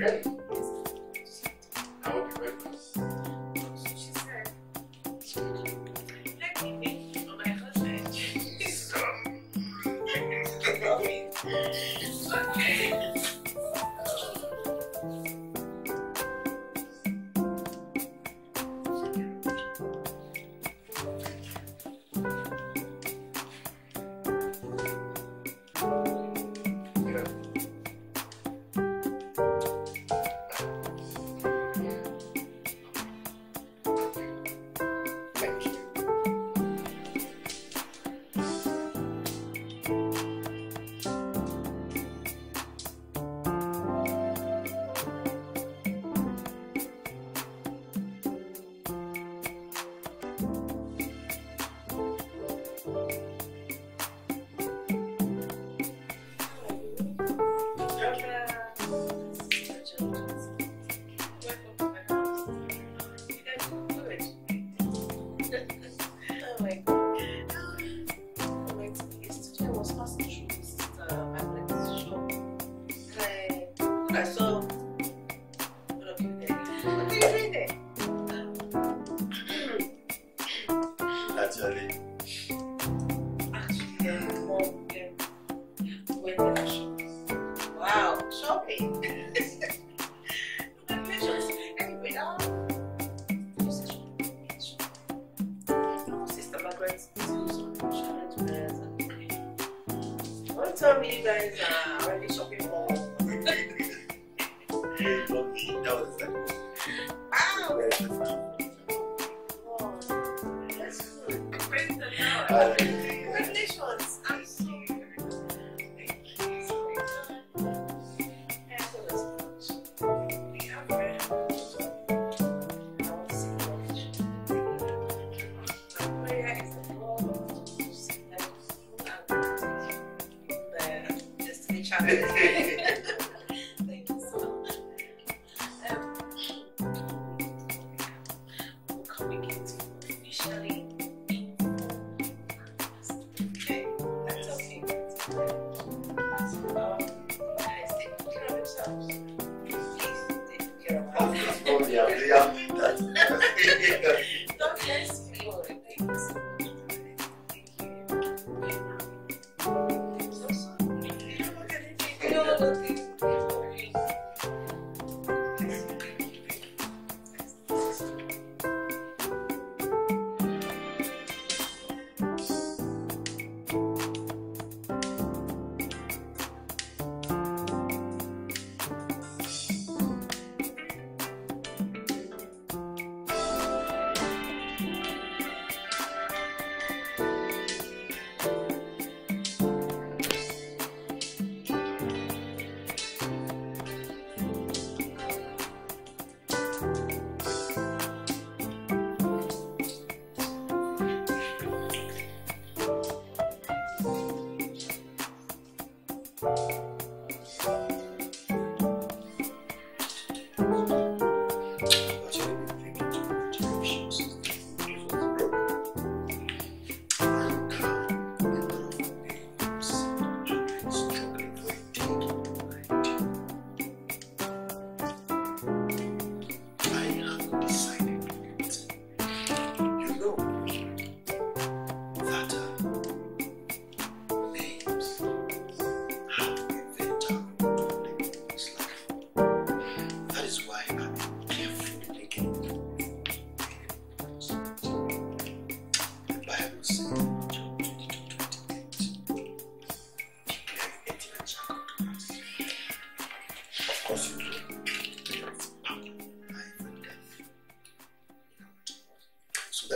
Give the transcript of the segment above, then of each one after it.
ready.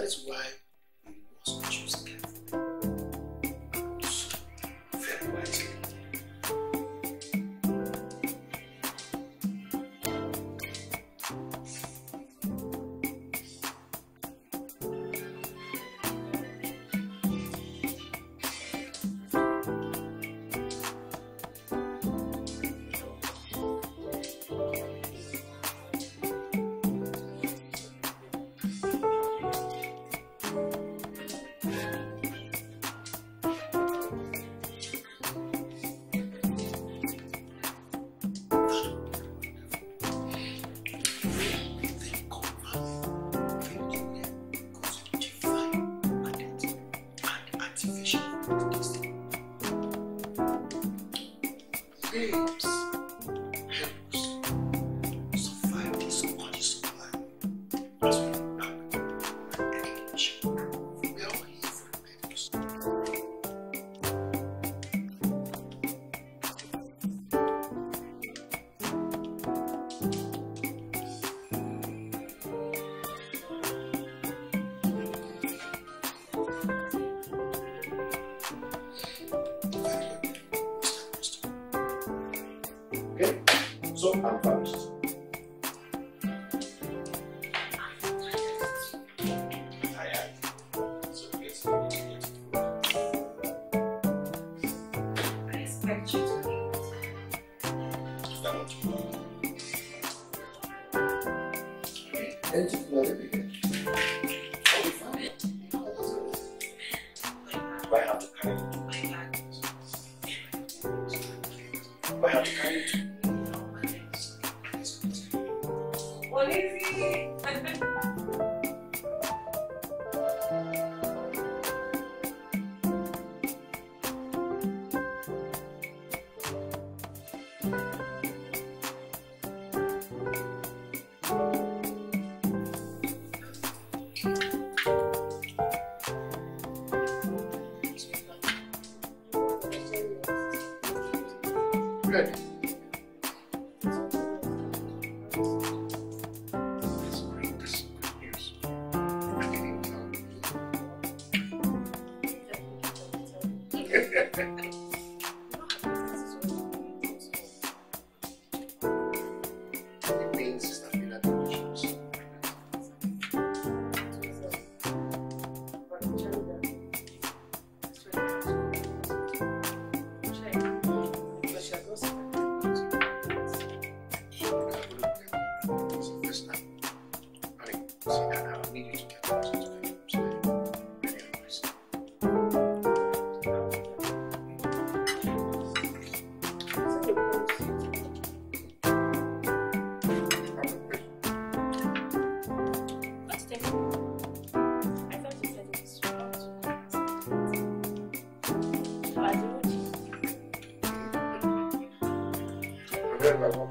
Is why And Remember what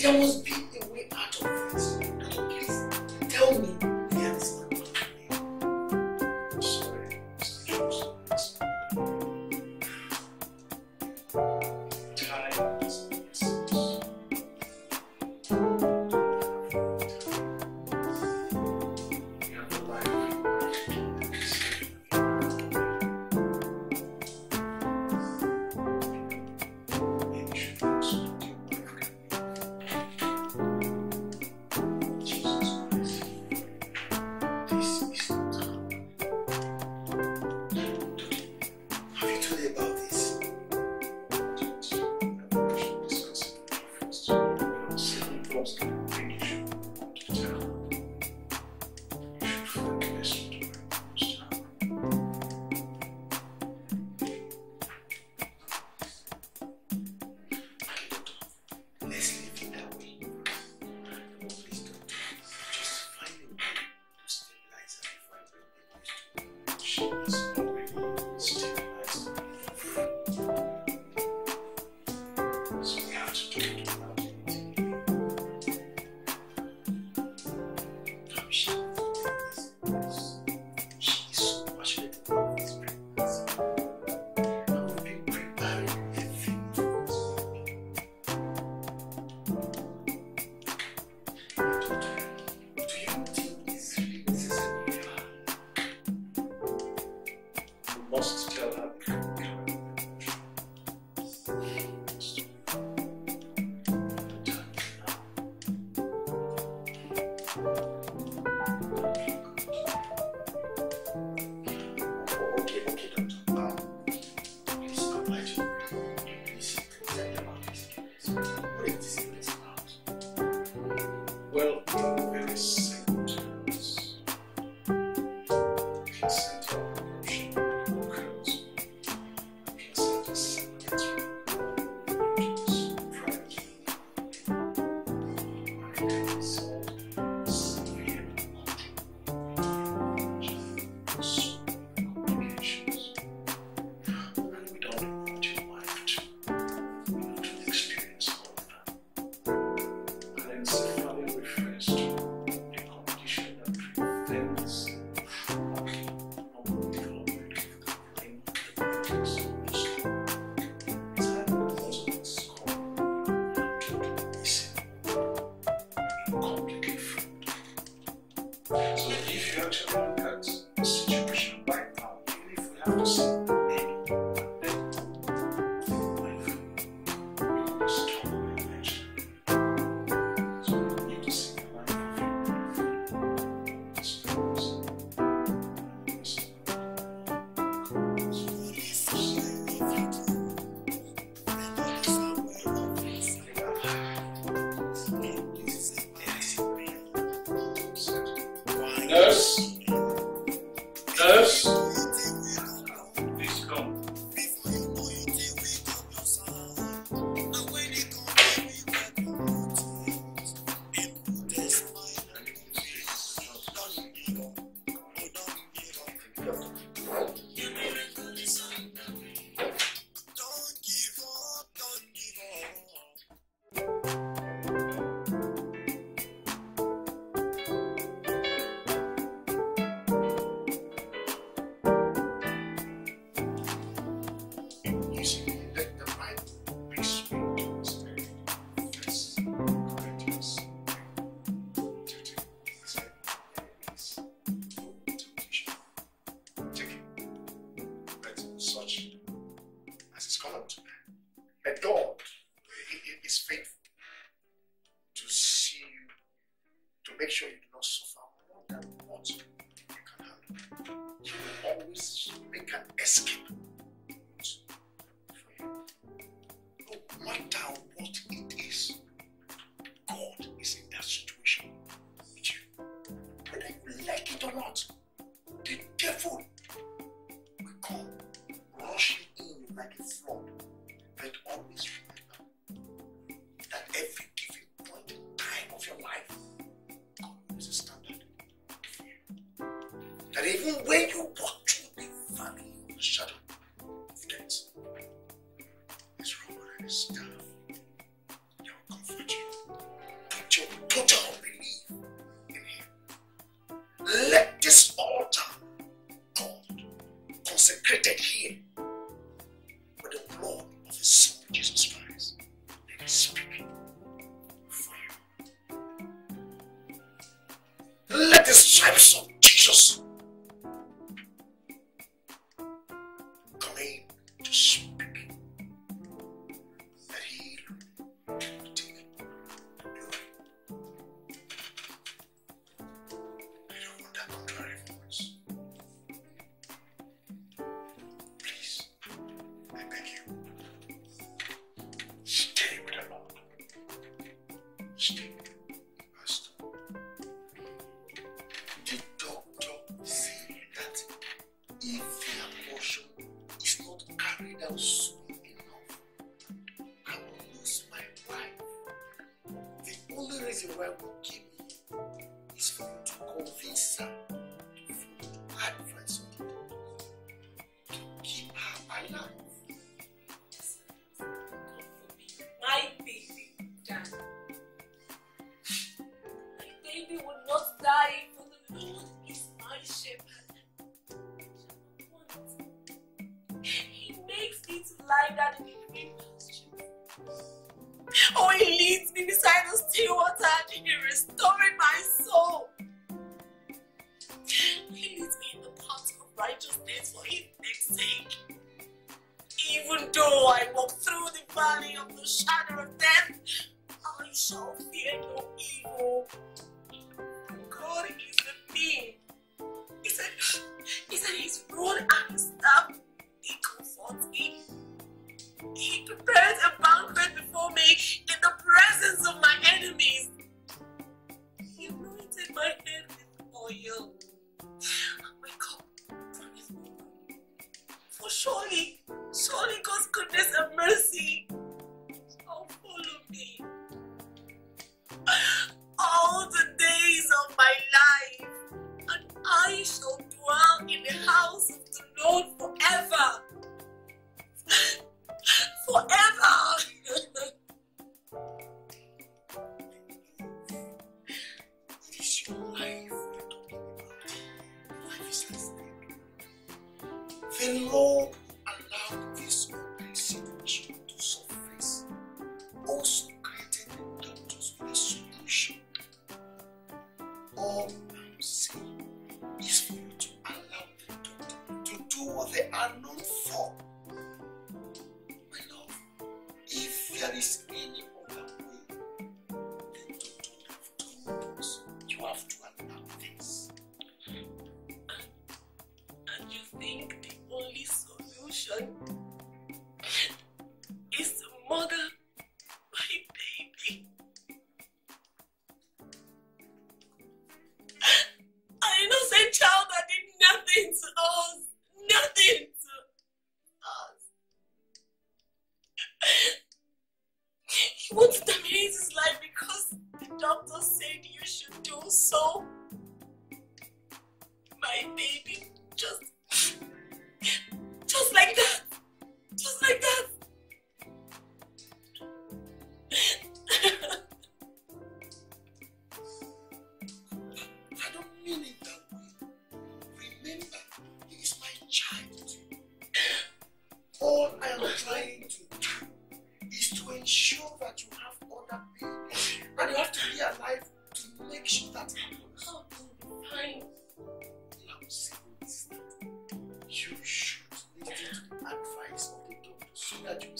There So if you actually that even when you walk through the valley of the shadow of death, his rod and his staff, they will comfort you. Put your total belief in him. Let this altar, God, consecrated here with the blood of his son, Jesus Christ, let it speak for you. Let the stripes of Jesus Shh. All I am trying to do is to ensure that you have other pain. And you have to be alive to make sure that happens. How can you find you should listen to the advice of the doctor so that you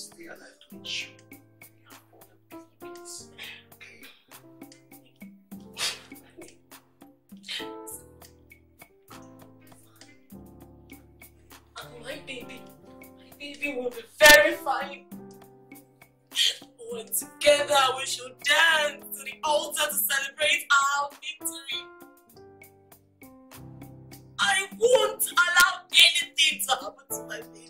everything will be very fine. When together we shall dance to the altar to celebrate our victory. I won't allow anything to happen to my baby.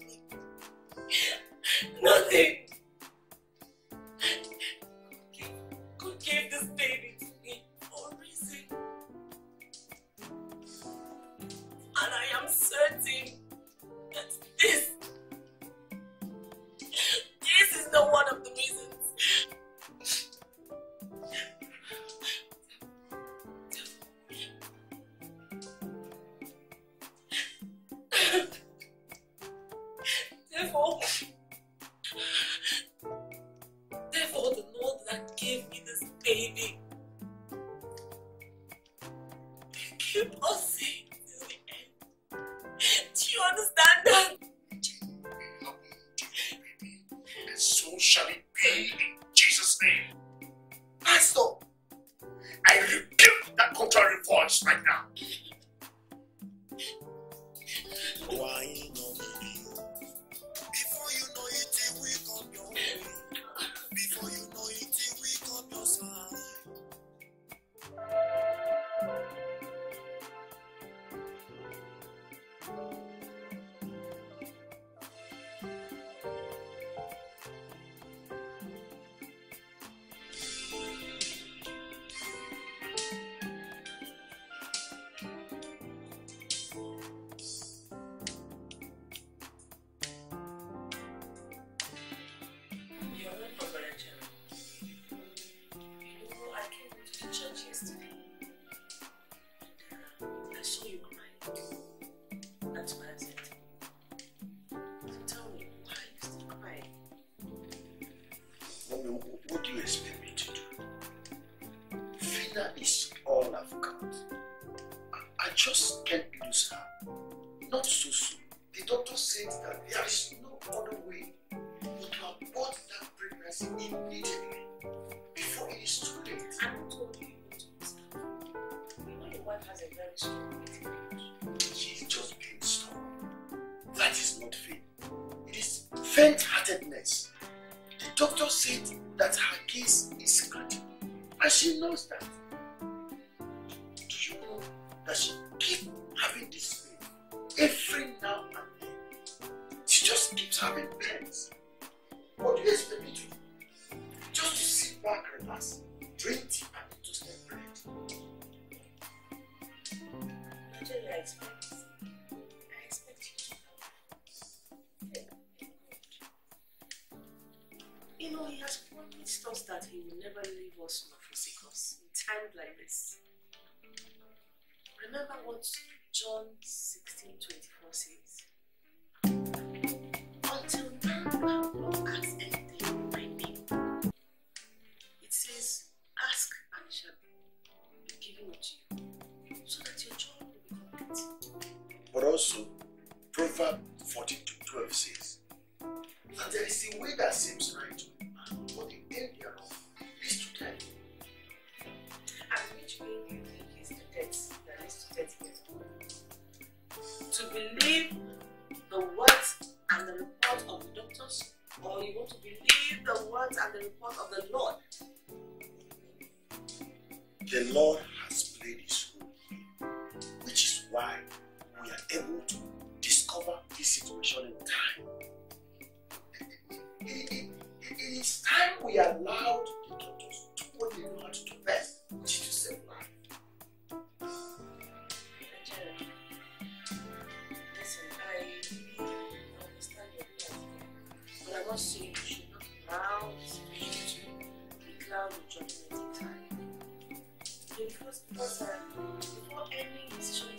Will never leave us nor forsake us in times like this. Remember what John 16 24 says. Until now, thou broadcast anything in my name. It says, Ask and it shall be given unto you, so that your joy will be complete. But also, Proverbs 42 12 says, And there is a way that seems right to a man, but the end thereof you to here. To believe the words and the report of the doctors, or you want to believe the words and the report of the Lord. The Lord has played his role here, which is why we are able to discover this situation in time. It, it, it, it is time we allowed the doctors to put the because you should not allow this to be cloud of judgment in time. Because, because uh, before any decision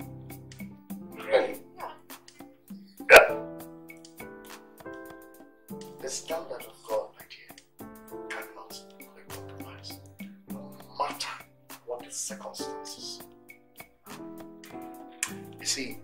The standard of God, my dear, cannot be compromised, no matter what the circumstances. You see,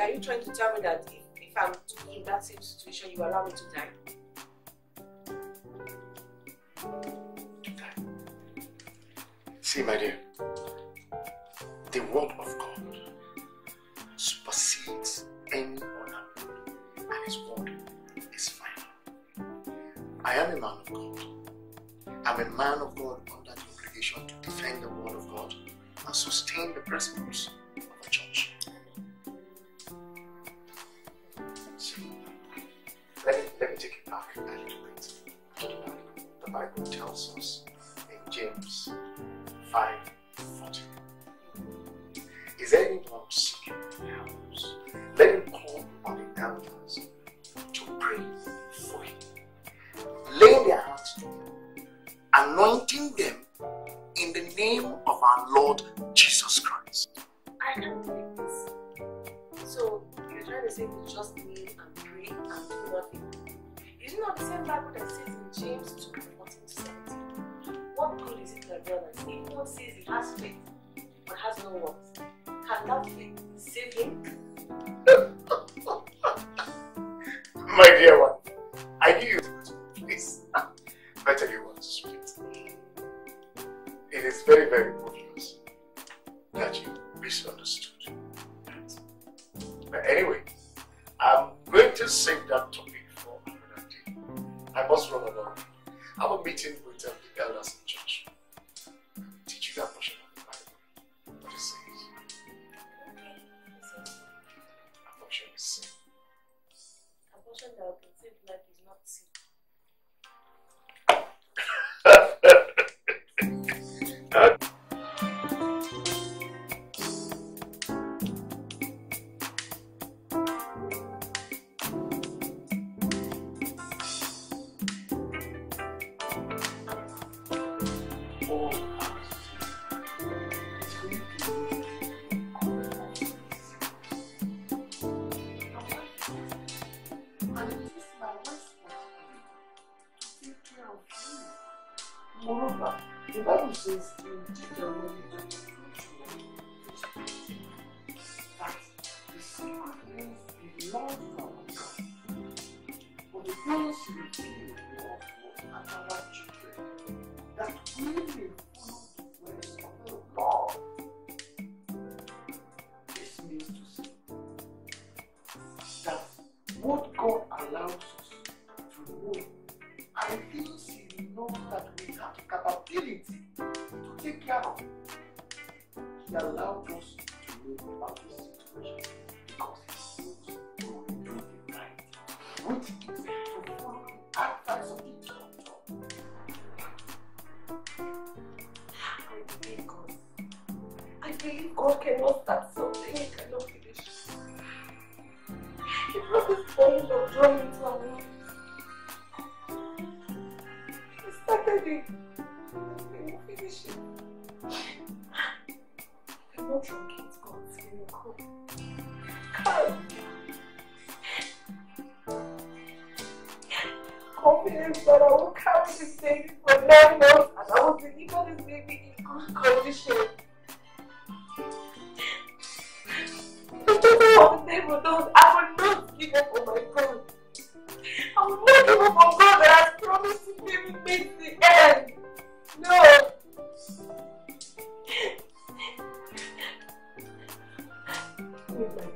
are you trying to tell me that if, if I'm in that same situation, you allow me to die? See, my dear, the word of God supersedes any other and His word is final. I am a man of God. I'm a man of God under the obligation to defend the word of God and sustain the principles of the church. the Bible tells us. In James 5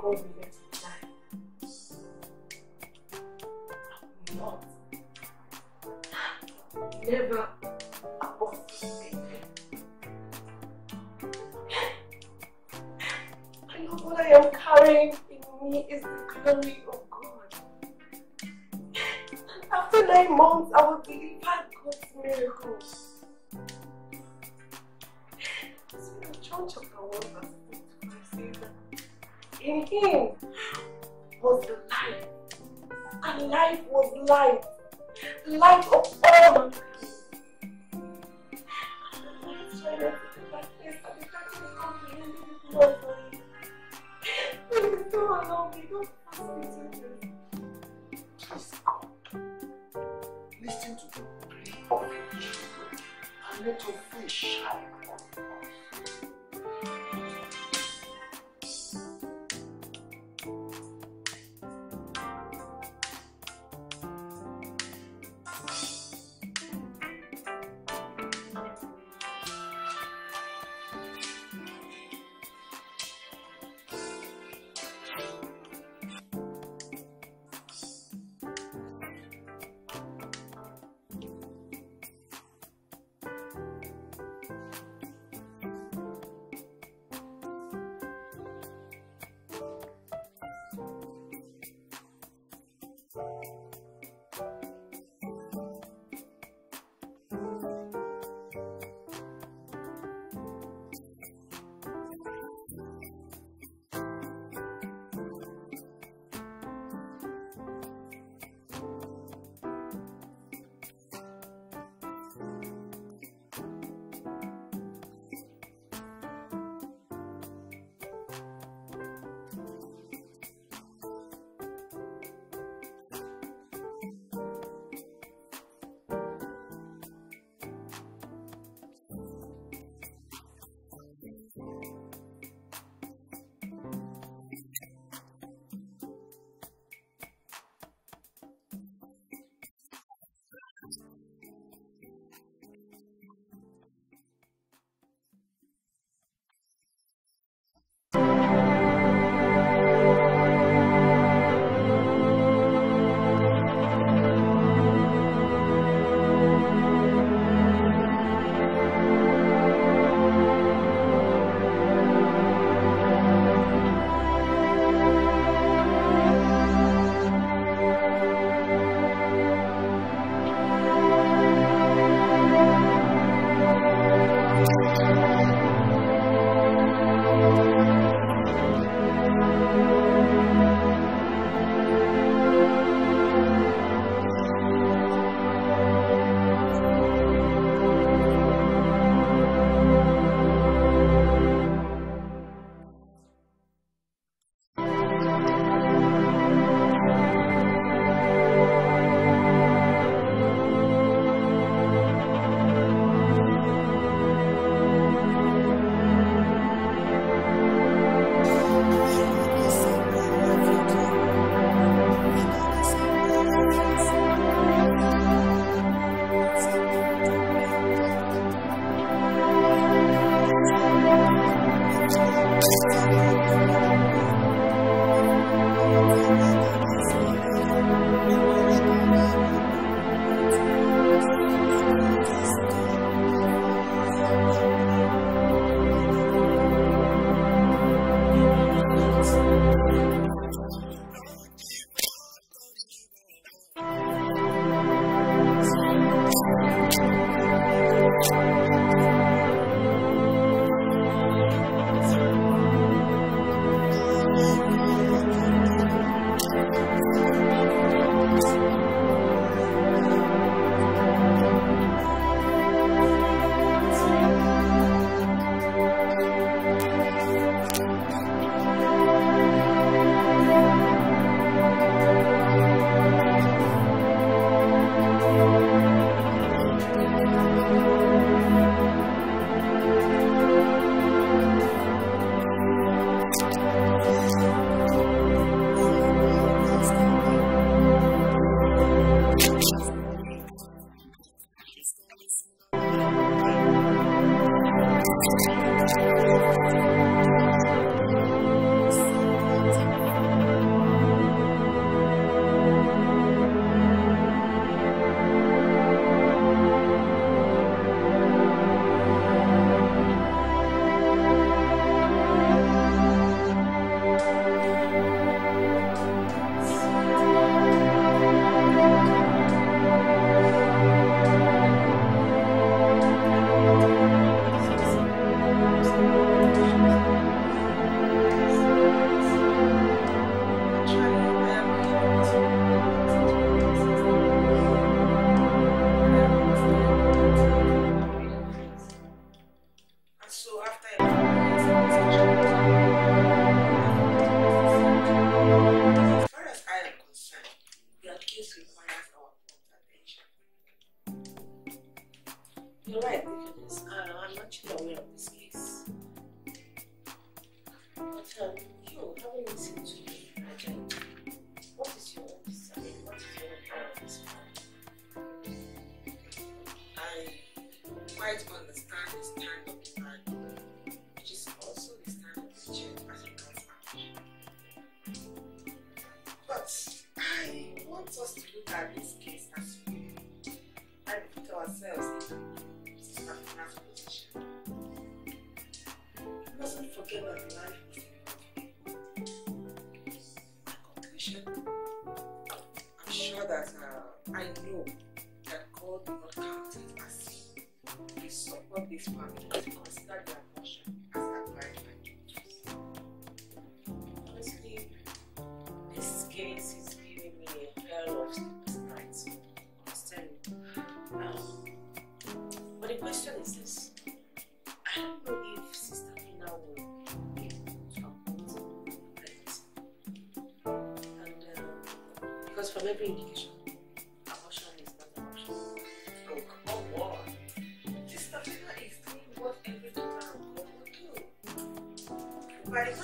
God relates to life. Not. Never abort I know what I am carrying in me is the glory of God. After nine months, I will deliver God's miracles. light, light of all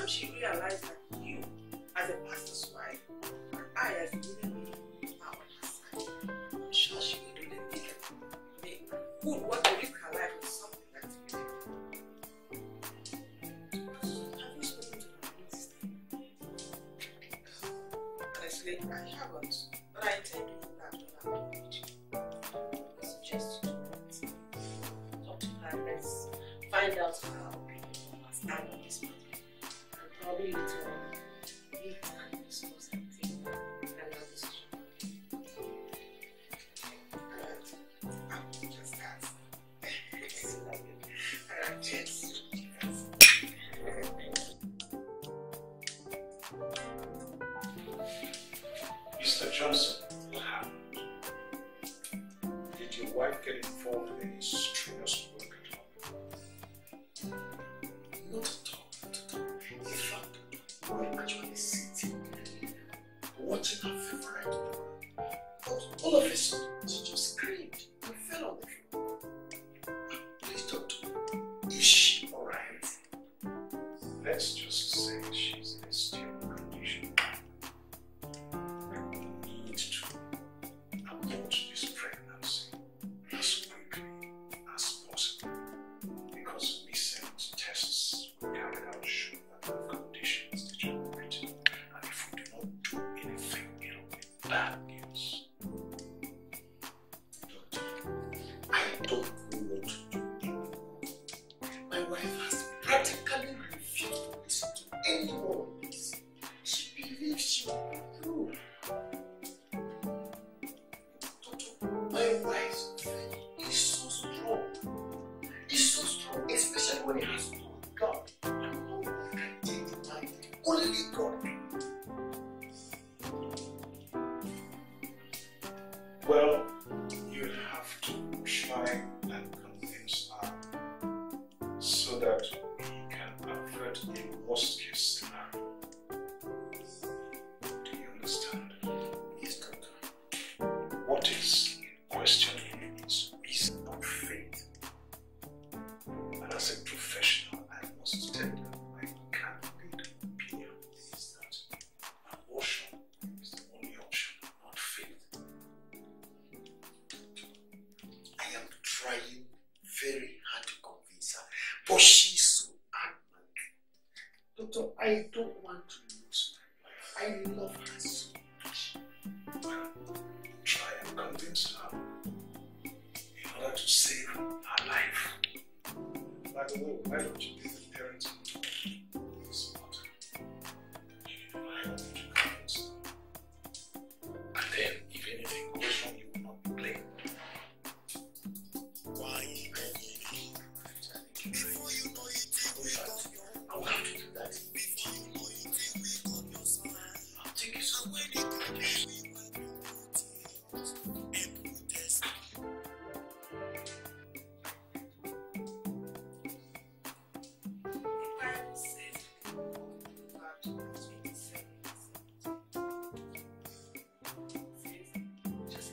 she realized that Well, don't want to lose my wife. I love her so much. I am convinced her in order to save her life. By the way, why don't you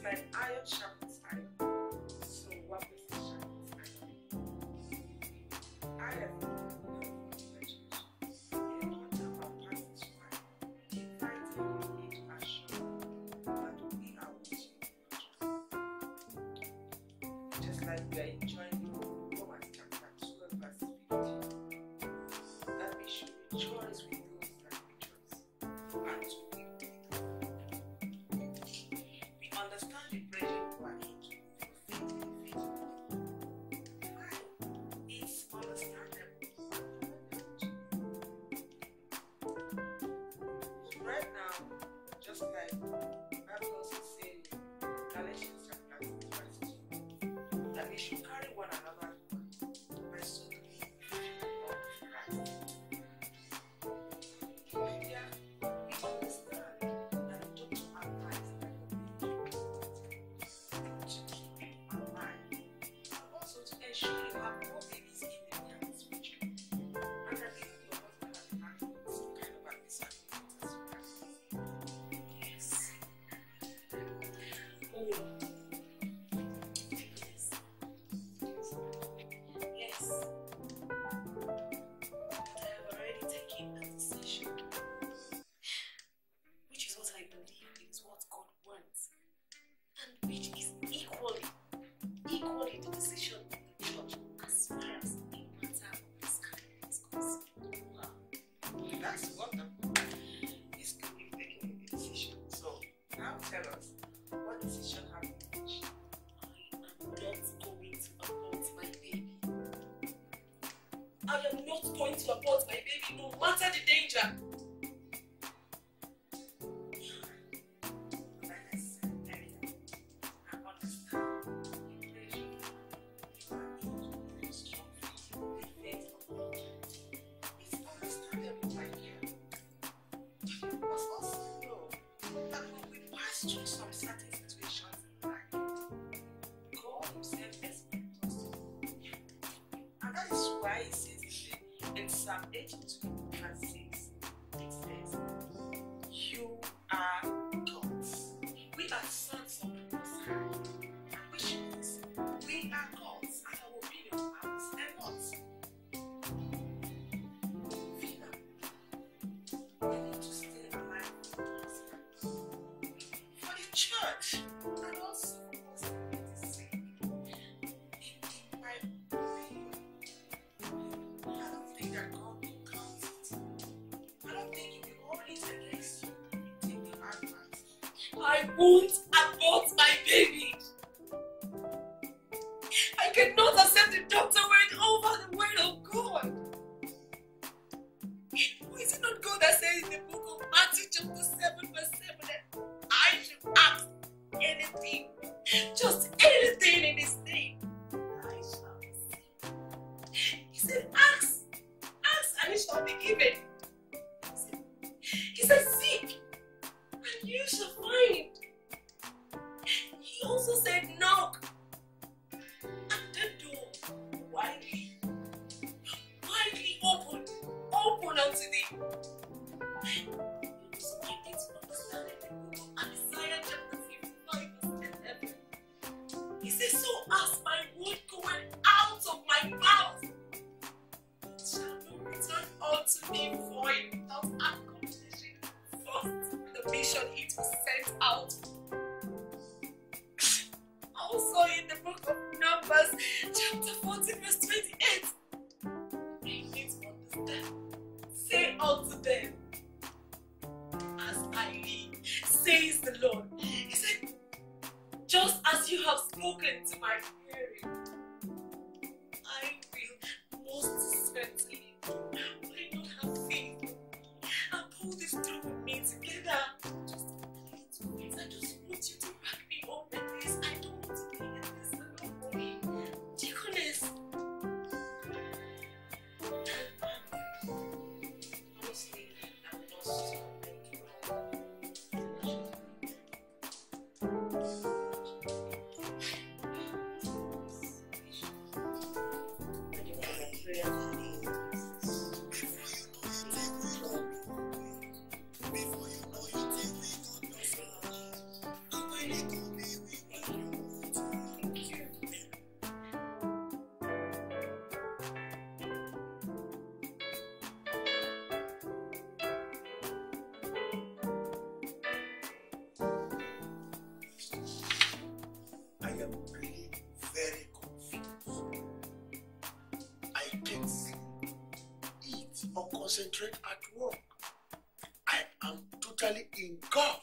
like iron sharpens iron. So the sharpens iron? Iron. Just like we are enjoying. Jesus' life, Bible also says, Galatians chapter 6, that should You. Going to abort my baby, no matter the danger. am be very confused. I can't sleep, eat, or concentrate at work. I am totally in God.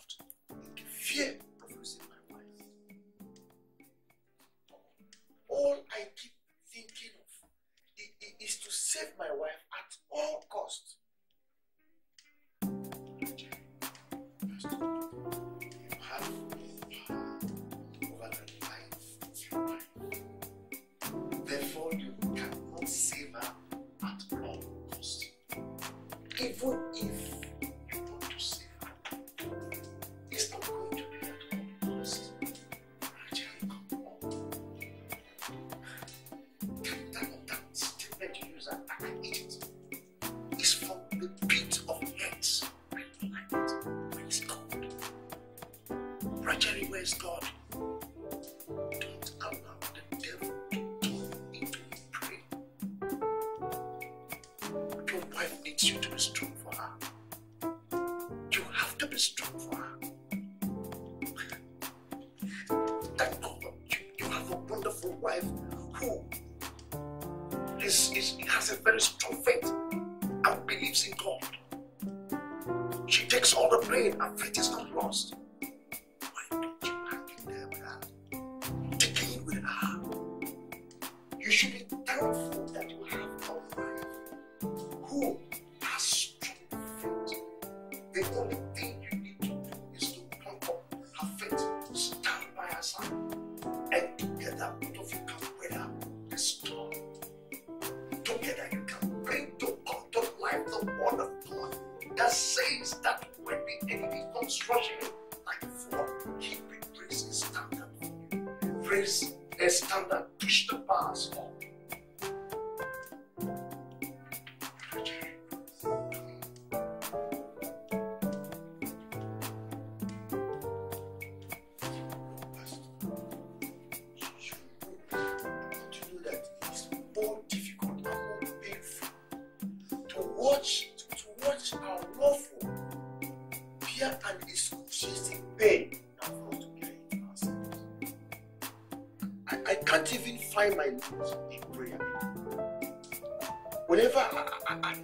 Get it. find my roots in prayer. Whenever I, I,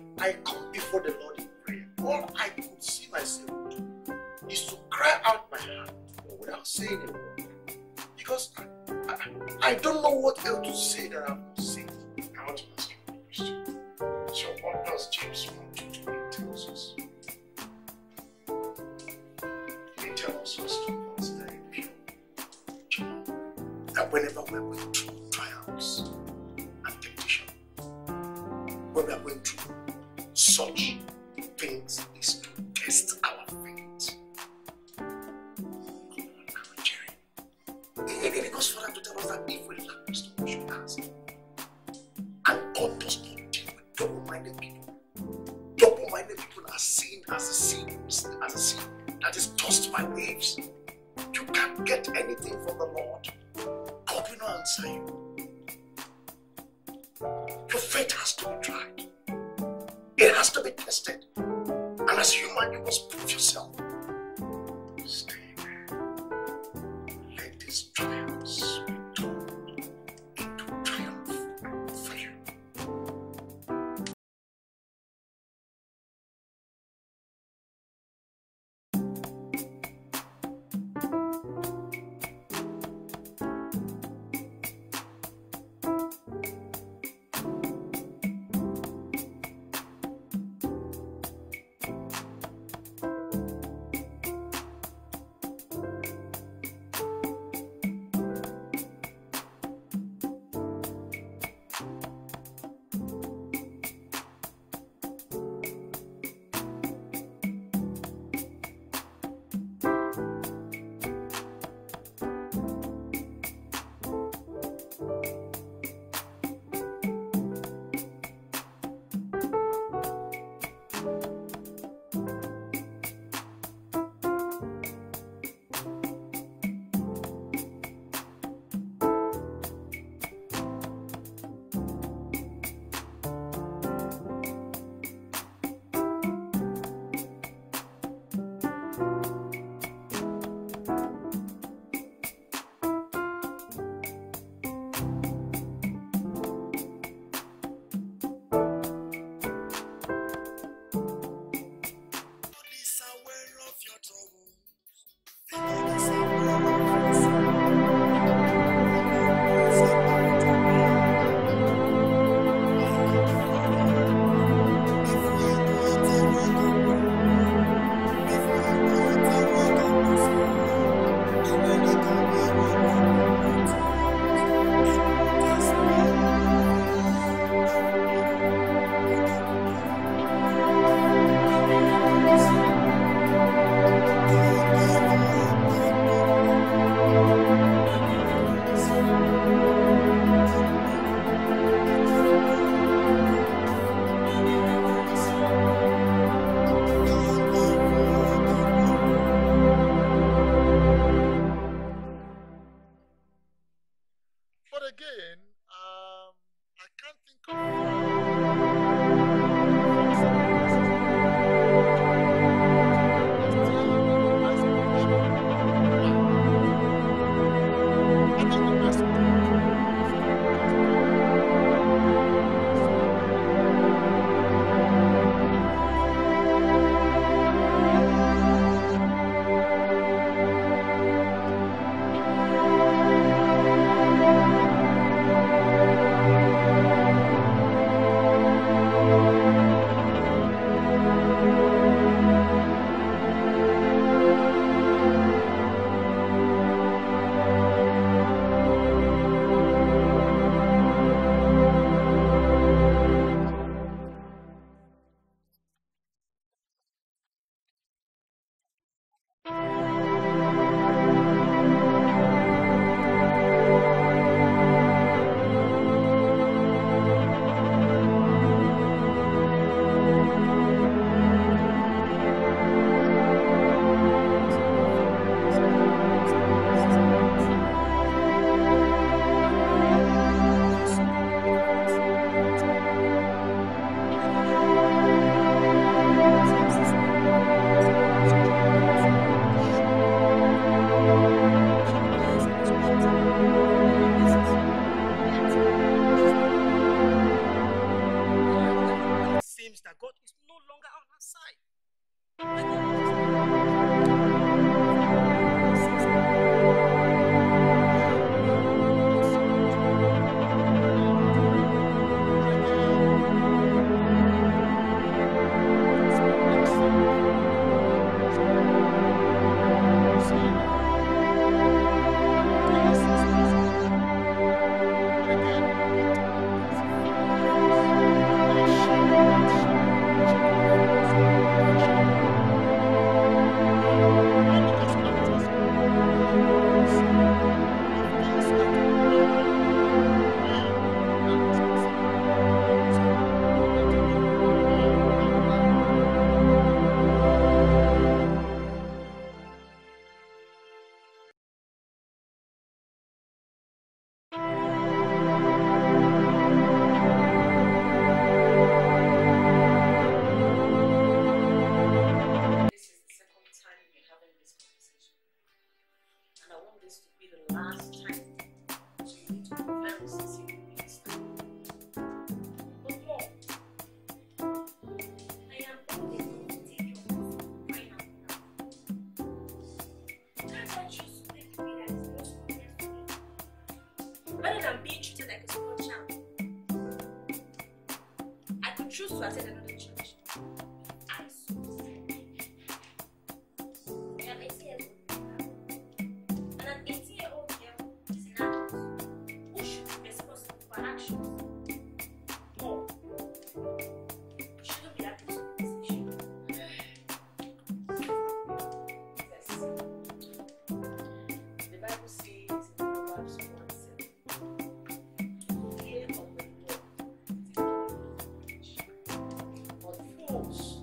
hacer en levels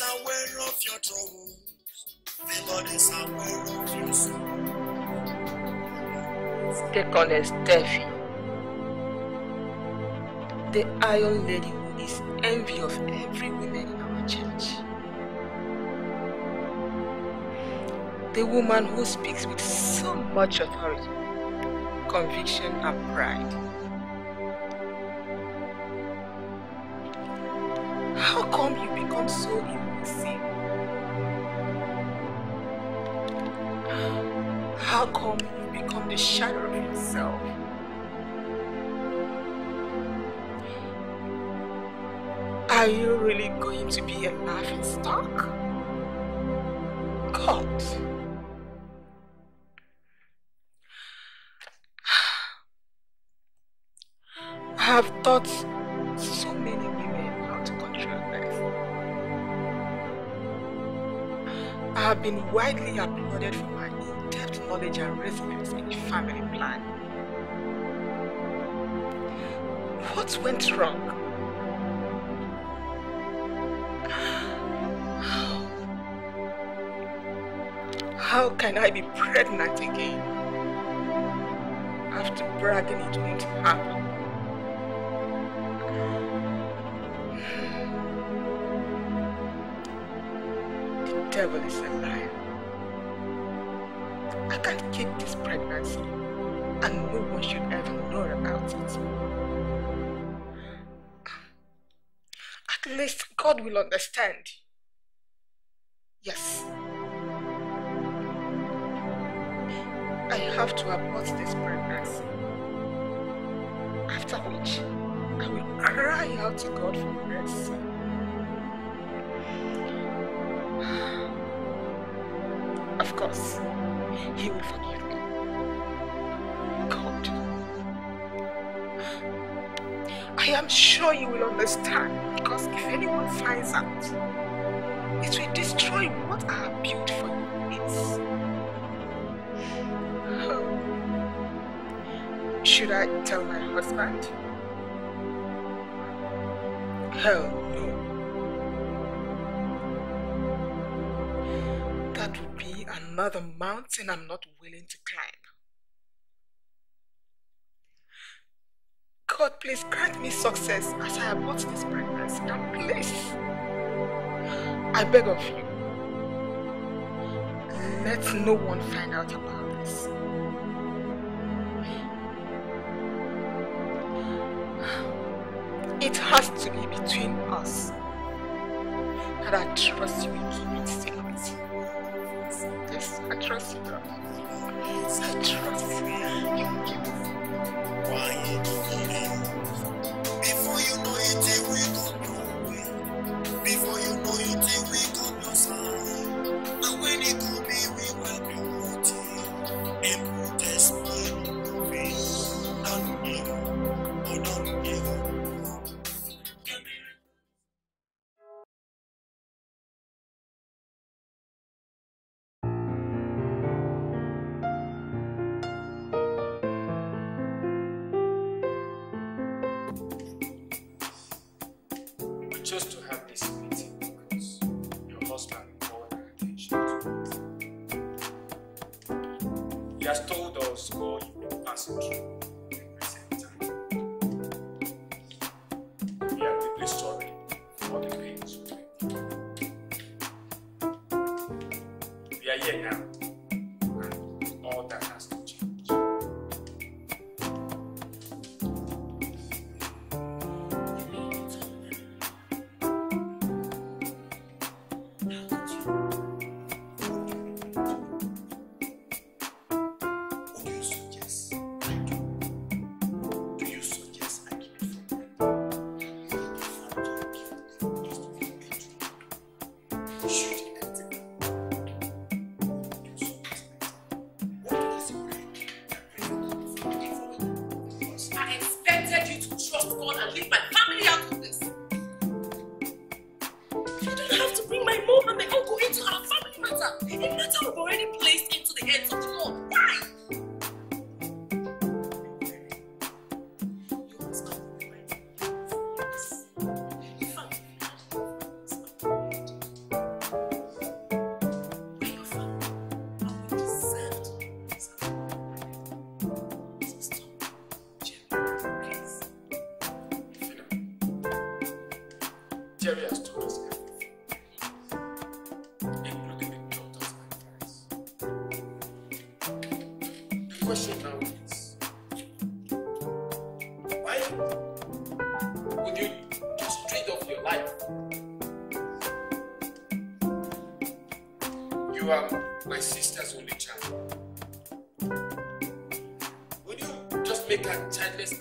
aware of your troubles. The Lord is aware of your soul. Steffi. The Iron Lady is envy of every woman in our church. The woman who speaks with so much authority, conviction and pride. Went wrong? How? Can I be pregnant again? After bragging it won't happen. The devil is a God will understand. Yes. I have to abort this pregnancy. After which, I will cry out to God for mercy. Of course, He will forgive me. God. I am sure you will understand because if anyone finds out, it will destroy what I have built for you is. Um, should I tell my husband? Hell no. That would be another mountain I'm not willing to climb. God, please grant me success as I abort this pregnancy. And please, I beg of you, let no one find out about this. It has to be between us. And I trust you will keep it secret. Yes, I trust you, God. I trust you. It. Why you don't believe? Before you know it, it will come your way. Before you know it, it will chose to have this meeting because your husband called our attention to it. He has told us all you've been passing through in recent time. My sister's only child. Would you just make her childless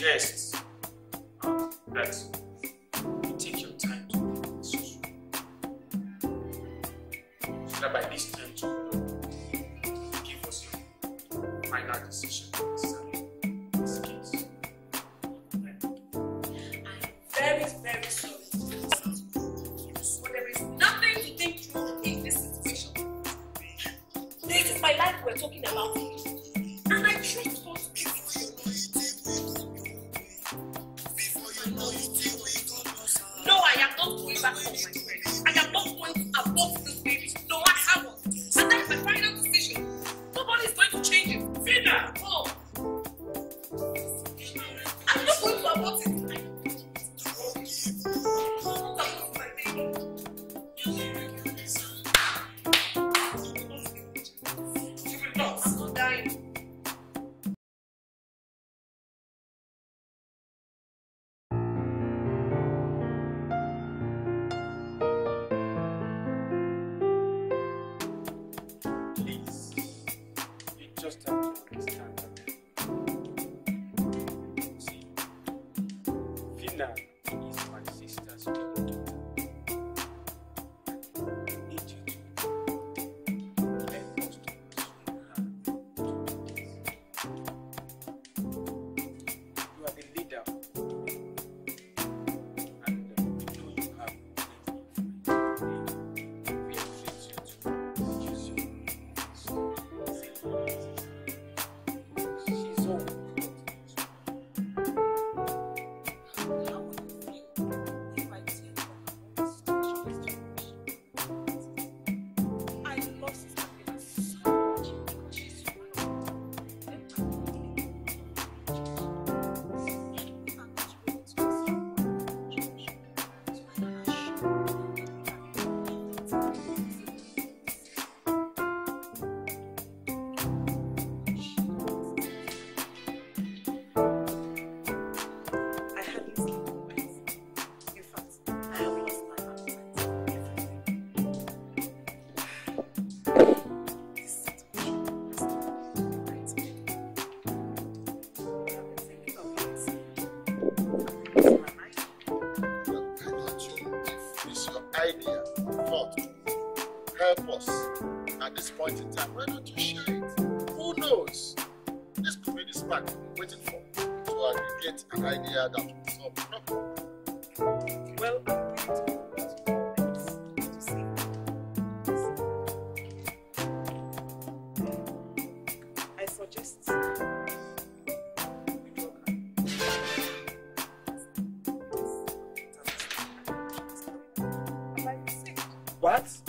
I just idea that will solve the problem. Well, I suggest What?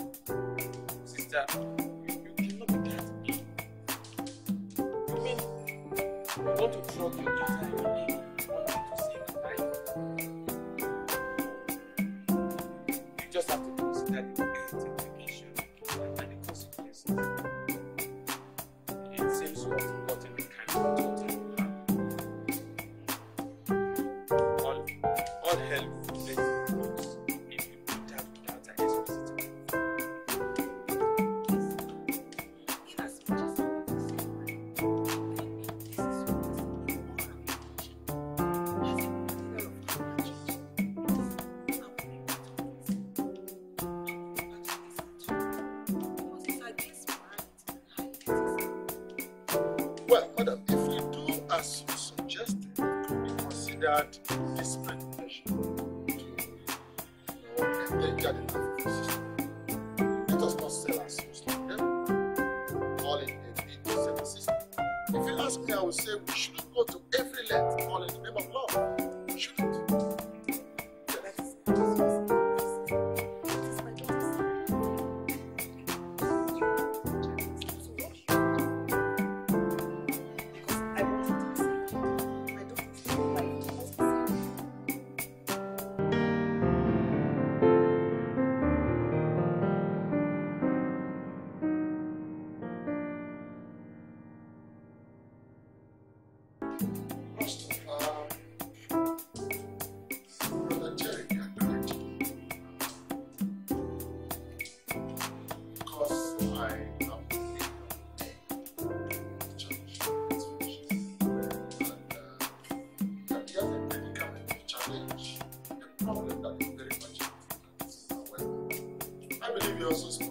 Madam, if we do as you suggested, could consider this discrimination to you know, endanger the African system. Let us not sell ourselves to them, all in a big system. If you ask me, I would say we Jesus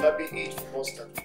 Far be it from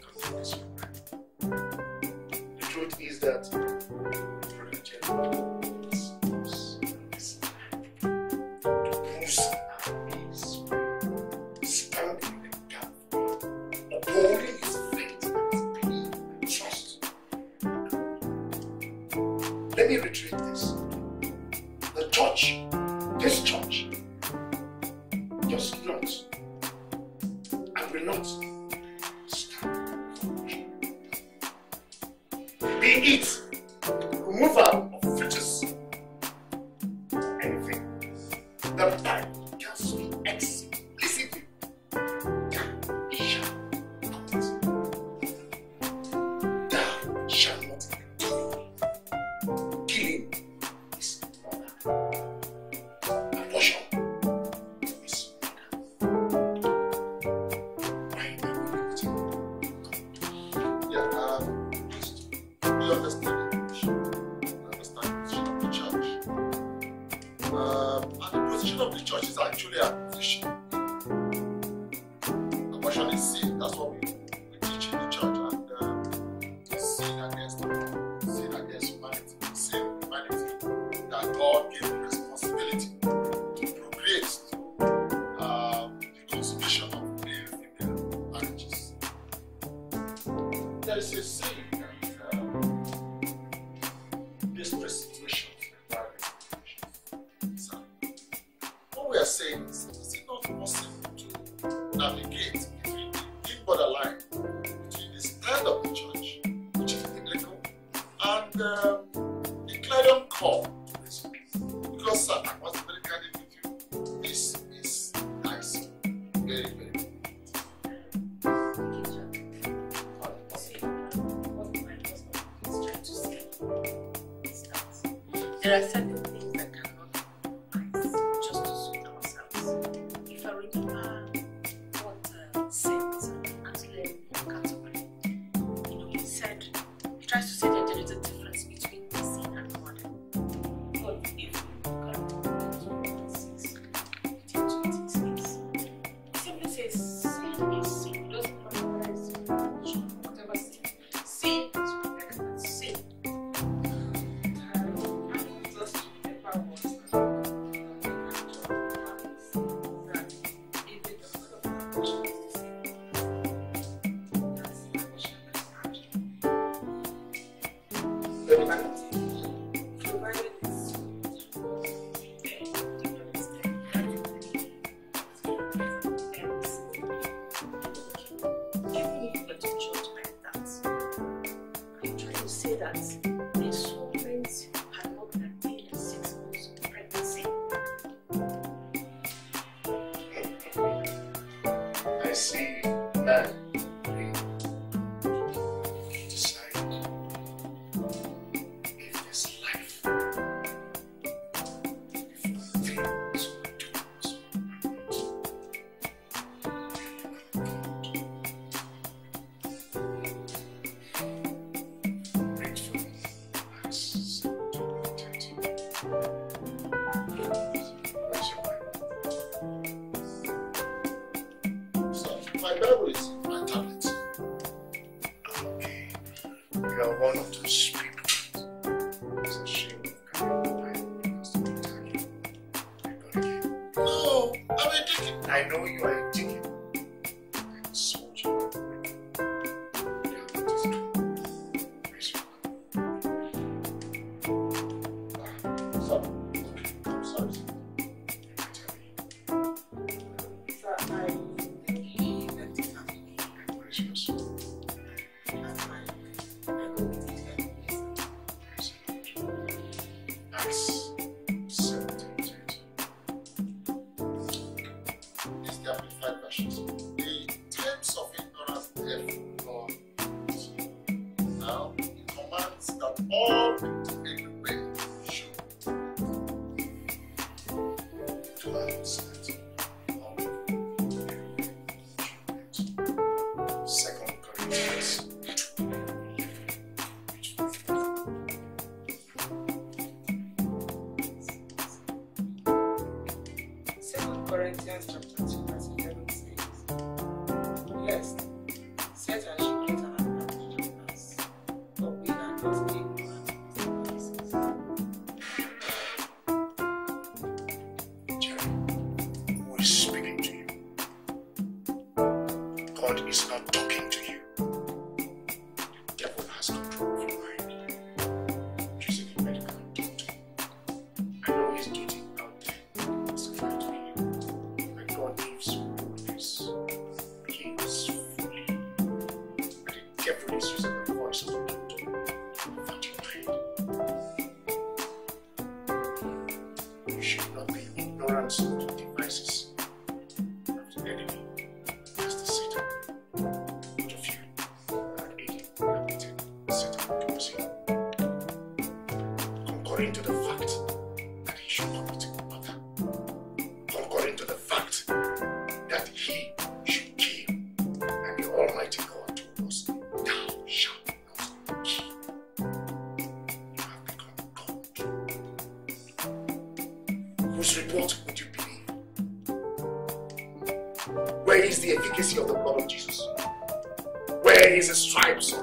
efficacy of the blood of Jesus. Where is his stripes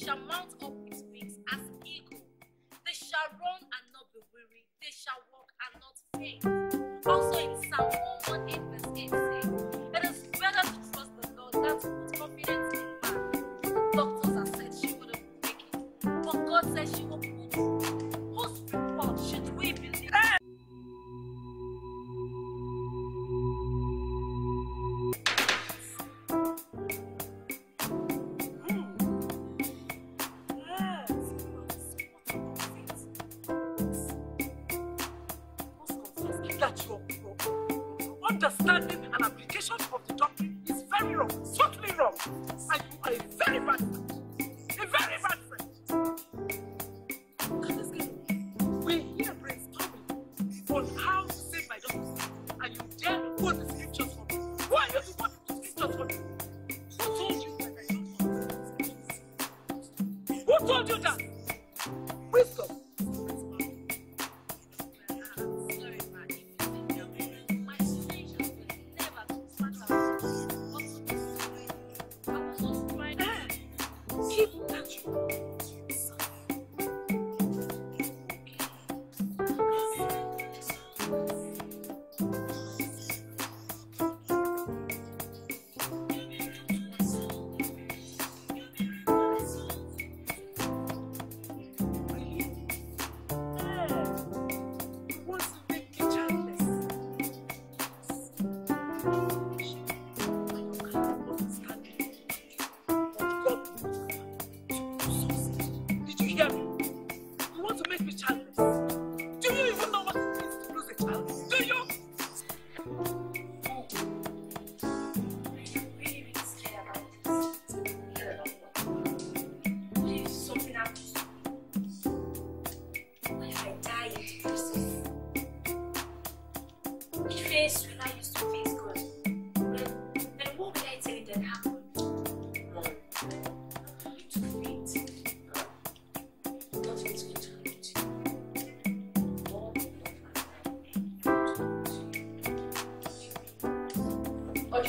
小帽子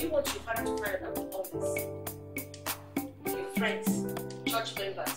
you want your father to find out about all this? Your friends, church members,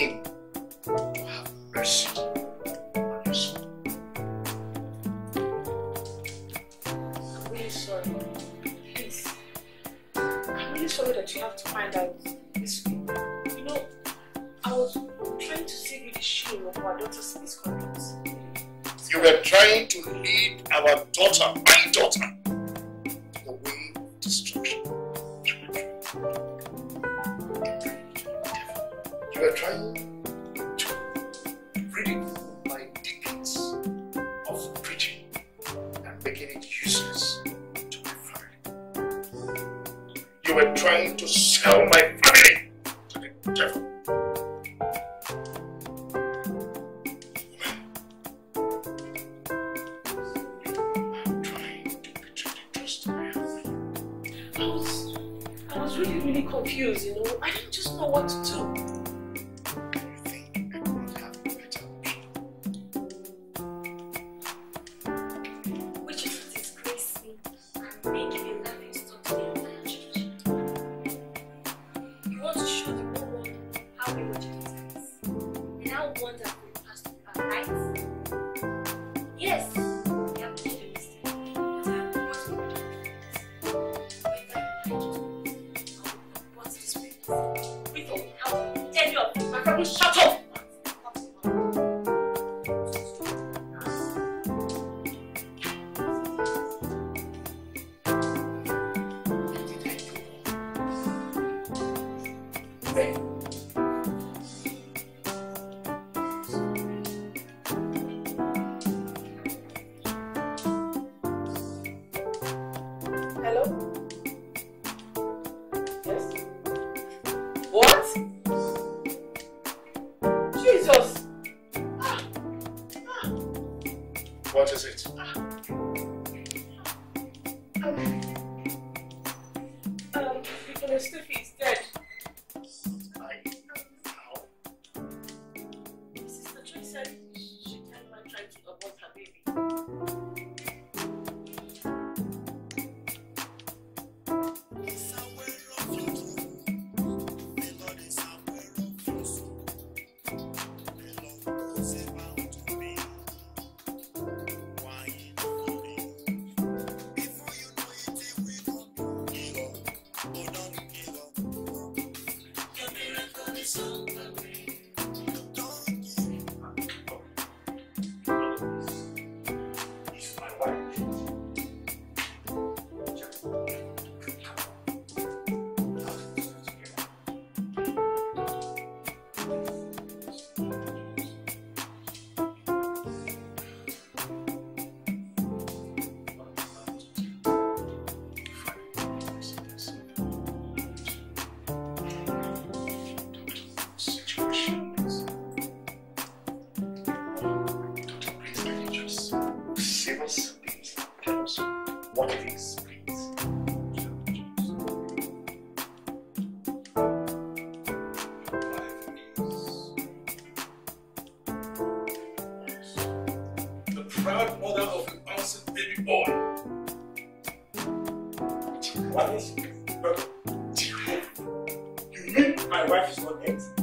to have mercy on your soul. I'm really sorry. Please. I'm really sorry that you have to find out this way. You know, I was trying to save you the shame of our daughter's misconduct. You were trying to lead our daughter, my daughter, godmother of a bouncing baby boy. What is it? You mean my wife is not next?